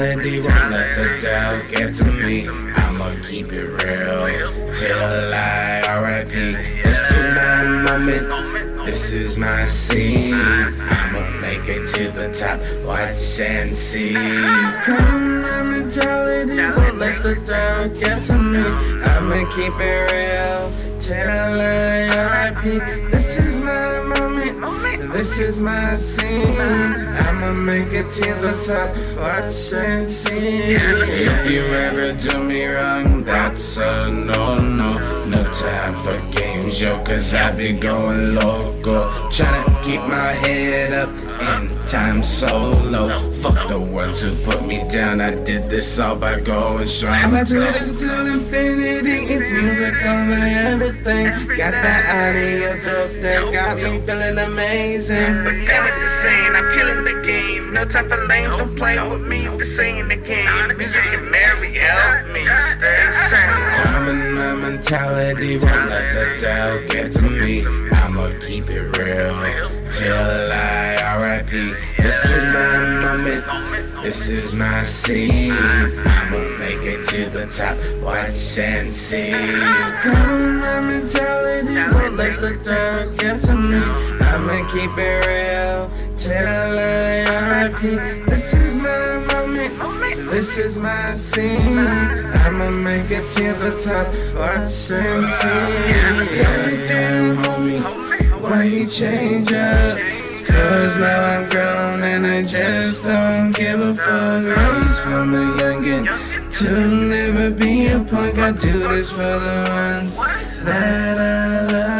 mentality won't let the doubt get to me. I'ma keep it real till I RIP. This is my moment, this is my scene. I'ma make it to the top, watch and see. Come, my mentality won't let the doubt get to me. I'ma keep it real till I RIP. This is my this is my scene. I'ma make it to the top, watch and see. If you ever do me wrong, that's a no no. No time for games, cause I be going loco. Tryna keep my head up in time so low. Fuck the ones who put me down, I did this all by going strong. I'ma do this till infinity, it's music over everything. Got that audio dope that got me feeling amazing. But damn it, insane. I'm killing the game. No time for lames. Don't play with me. Mentality won't let the doubt get to me. I'ma keep it real till I RIP. This is my moment, this is my scene. I'ma make it to the top, watch and see. Common my mentality won't let the doubt get to me. I'ma keep it real till I RIP. This is my scene. I'ma make it to the top, watch and see. Damn, homie, why you change up? Cause now I'm grown and I just don't give a fuck. Raised from a youngin' to never be a punk. I do this for the ones that I love.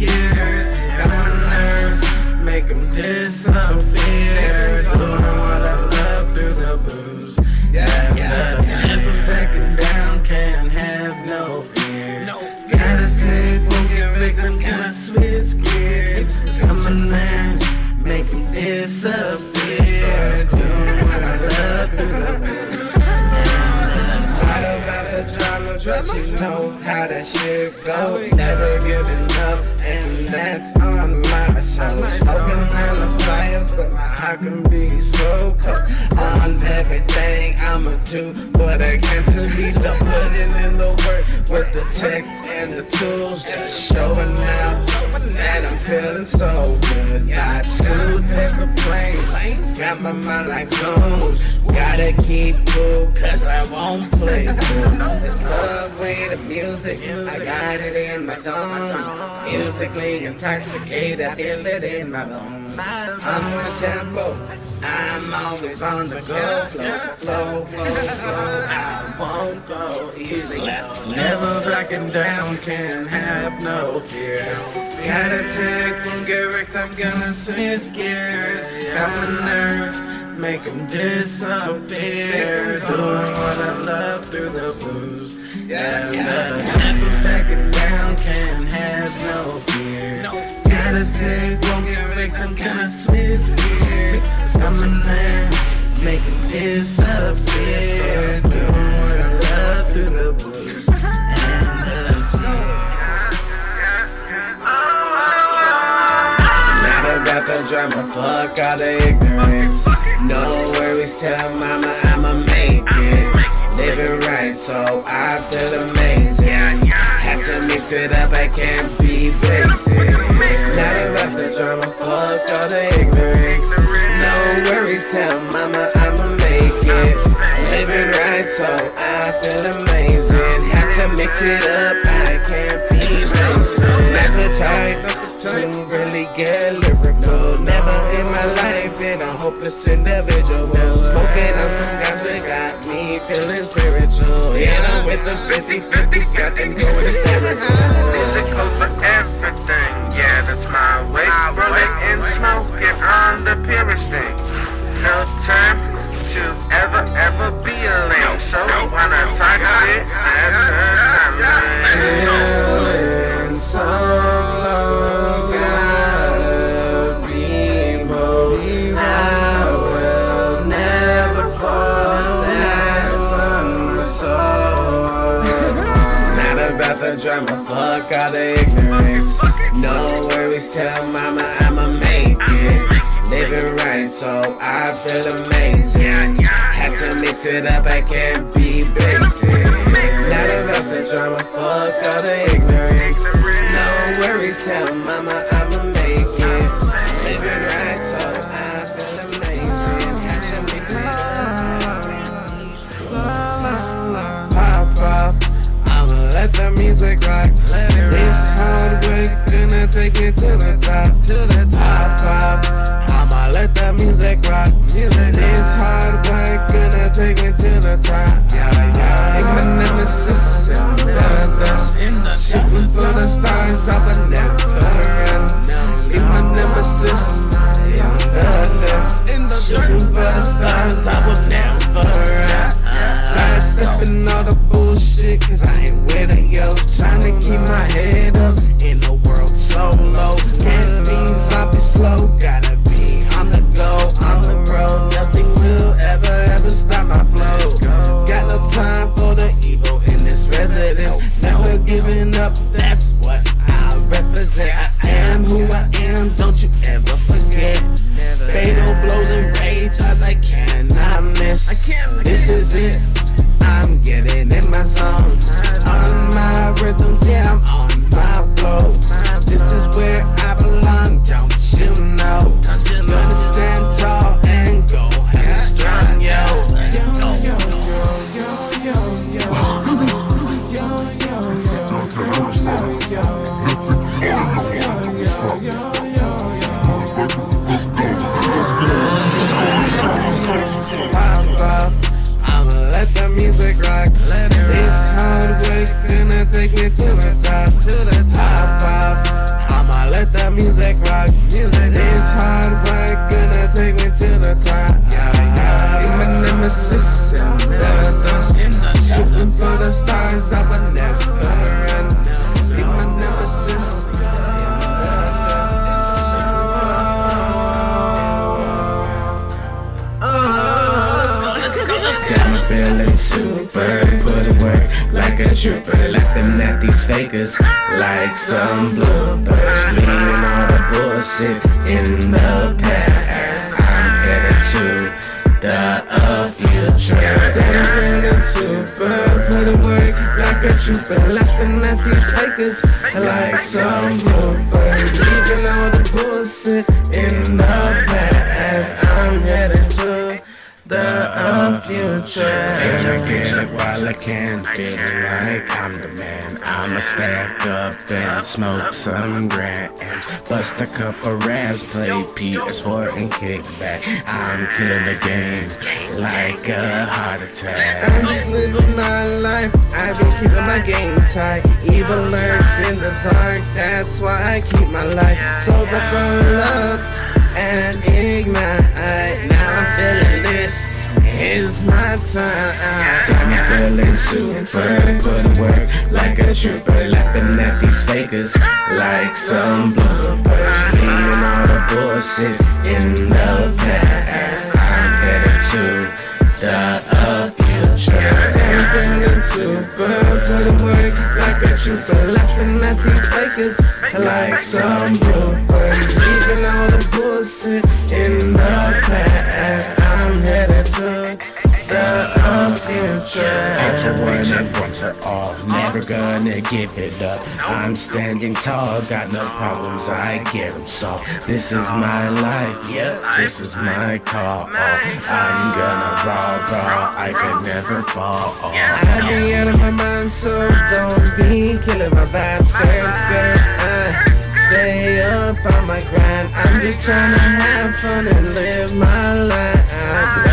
Switch gears. Got my nerves, make them disappear. Doing what I love through the booze. Yeah, yeah, Never backing down, can't have no fear. Gotta take one get wrecked, I'm gonna switch gears. Got my nerves, make them disappear. But you know how that shit go. Never giving up, and that's on my soul. Smoking on the fire, but my heart can be so cold. On everything I'ma do, what I can to be done. Putting in the work with the tech and the tools, just showing out that I'm feeling so good. Got to take a plane, got my mind like zones. Gotta keep cool, cause I won't play. It's love with the music, I got it in my zone. Musically intoxicated, I feel it in my bones. I'm on tempo, I'm always on the go. Flow, flow, flow, flow. I won't go easy. Never backing down, can't have no fear. Gotta take one get wrecked, I'm gonna switch gears. Got my nerves, make them disappear. Doing what I love through the blues. Yeah, yeah. Never backing down, can't have no fear. Take one get wrecked, I'm gonna switch gears. Got my nerves, make them disappear. Doing what I love through the blues. And the snow Not about the drama, fuck all the ignorance. No worries, tell mama I'ma make it. Living right, so I feel amazing. Had to mix it up, I can't be basic. Drama, fuck all the ignorance. No worries, tell mama I'ma make it. Living right, so I feel amazing. Have to mix it up, I can't be. Not the type to really get lyrical. Never in my life been a hopeless individual. Smoking on some ganja got me feeling spiritual. Yeah, I'm with the 50-50, and smoking on the purest thing. No time to ever, ever be alone. So when I talk shit, a timeline. Fuck all the ignorance. No worries, tell mama I'ma make it. Living right, so I feel amazing. Had to mix it up, I can't be basic. Not about the drama, fuck all the ignorance. No worries, tell mama giving up, the music rock. This hard work gonna take me to the top. Yeah, yeah. My nemesis like a trooper. Laughing at these fakers like some bloopers. Leaving all the bullshit in the past. I'm headed to the uh, future. I'm feeling super. Put in work like a trooper. Laughing at these fakers like some bloopers. Leaving all the bullshit in the past. I'm headed to the uh, future. And I get it while I can, feeling like I'm the man. I'ma stack up and smoke some grand. Bust a couple raps, play PS4 and kick back. I'm killing the game like a heart attack. I'm just living my life, I've been keeping my game tight. Evil lurks in the dark, that's why I keep my life. So the love and I'm feeling super. Put work like a trooper. Laughing at these fakers like some bloopers. Leaving all the bullshit in the past. I'm headed to the future. I'm feeling super. Put work like a trooper. Laughing at these fakers like some bloopers. Leaving all the bullshit in the past. I'm headed to uh, future. For all, never gonna give it up. I'm standing tall, got no problems, I get them solved. This is my life, yep, this is my call. I'm gonna raw, raw, I could never fall off. I be out of my mind, so don't be killing my vibes first, girl. I stay up on my grind. I'm just trying to have fun and live my life.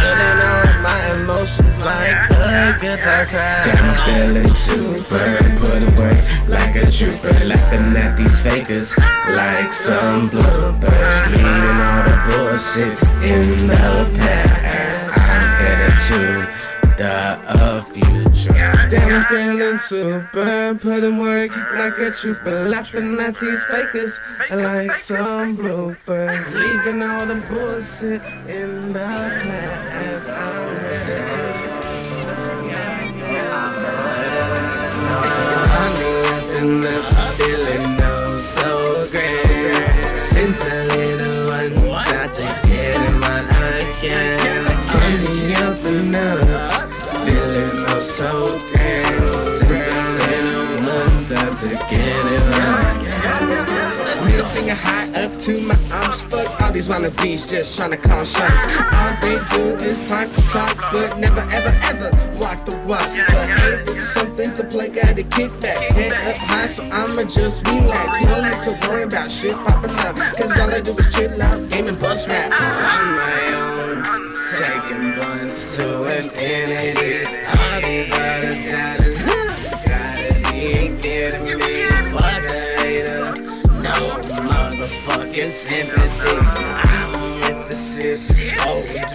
My emotions like a guitar cry. I'm feeling super. Put away like a trooper. Laughing at these fakers like some bloopers. Leaving all the bullshit in the past. I'm headed to the future. Damn, I'm feeling super. Put in work like a trooper. Laughing at these fakers like some bloopers. Leaving all the bullshit in the past. and I'm feeling oh so great. Since a little one tried to get in my again, I'm the up and feeling oh so great. Since a little one tried to get in my Middle finger high up to my arms, fuck all these wannabes just trying to call shots. All they do is talk, talk, but never, ever, ever walk the walk. But something to play, gotta kick back. Head up high, so I'ma just relax. No need to worry about shit popping up. Cause all I do is chill out, game and bust raps. I'm my own, taking blunts to infinity. All these other doubters, gotta be kidding me. Fuck a hater, no motherfucking sympathy. I'm with the shit, so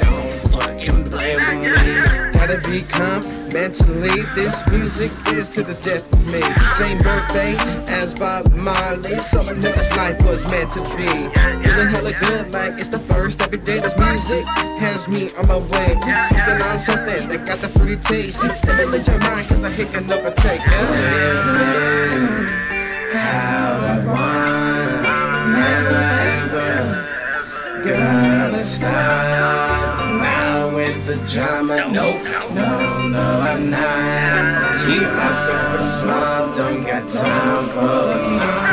don't fucking play with me. Gotta be calm mentally. This music is to the death of me. Same birthday as Bob Marley, so I knew this life was meant to be. Feeling hella good, like it's the first every day. This music has me on my way. Smoking on something that got the fruity taste. Stimulate your mind, cause I hate can overtake. Living how I want, never ever gonna stop. Now with the drama, nope, no, I'm. Keep myself small, don't got time for no.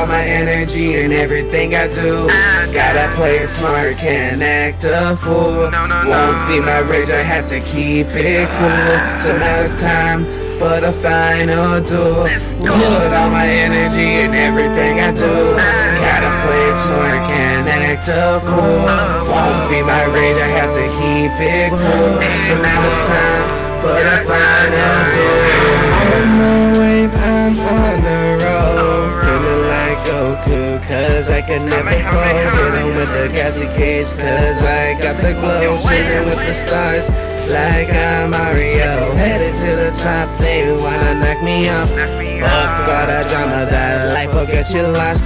All my energy in everything I do. Gotta play it smart, can't act a fool. No, no, no. Won't be my rage, I had to keep it cool. So now it's time for the final duel. Put all my energy in everything I do. Gotta play it smart, can't act a fool. Won't be my rage, I have to keep it cool. So now it's time for the final duel. On the wave, I'm on the road. Feeling like Goku, cause I can never fall. Hitting with the gassy cage, cause I got the glow. Chilling with the stars, like I'm Mario. Headed to the top, they wanna knock me off. Fuck all the drama, that life will get you lost.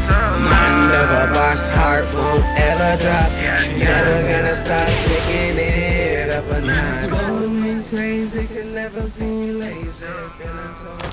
Mind of a boss, heart won't ever drop. Never gonna stop taking it up a notch. Crazy, can never be lazy. Feeling so.